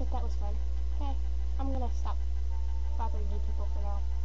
That was fun. Okay, I'm gonna stop bothering you people for now.